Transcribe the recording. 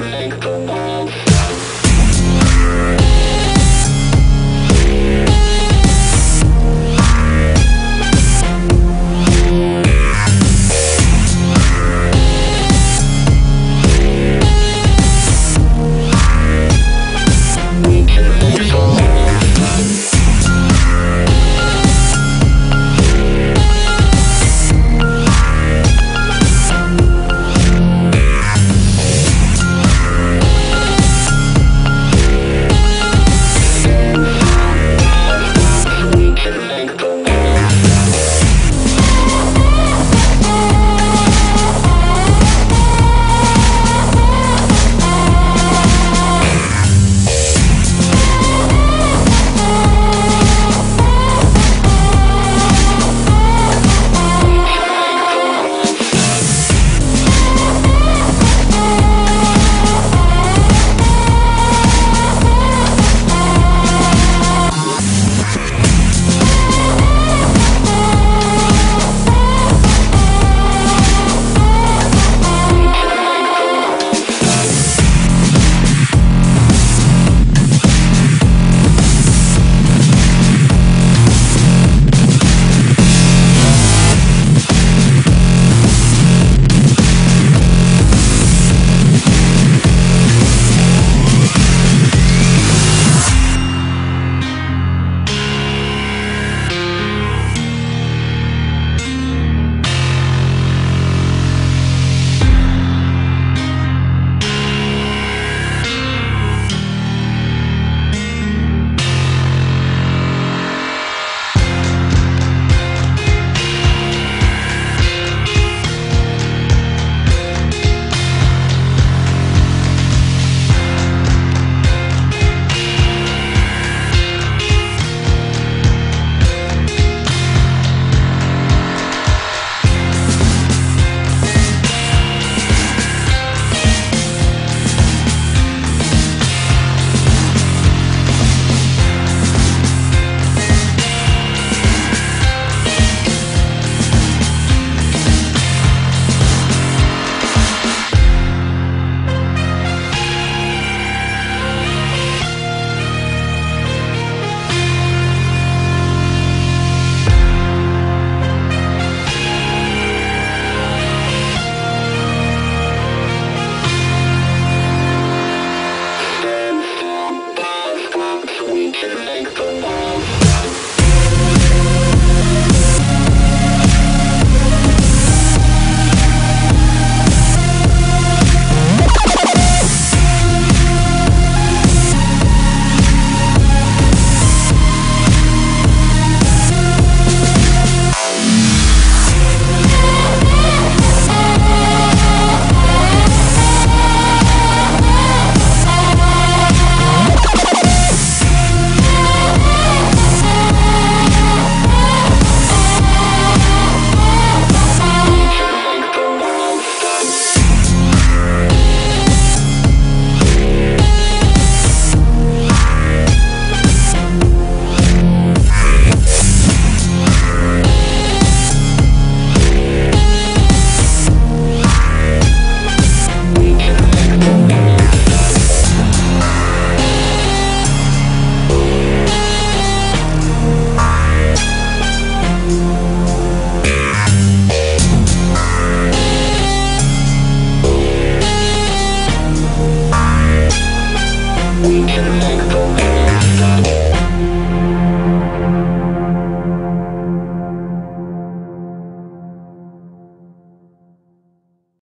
Bye.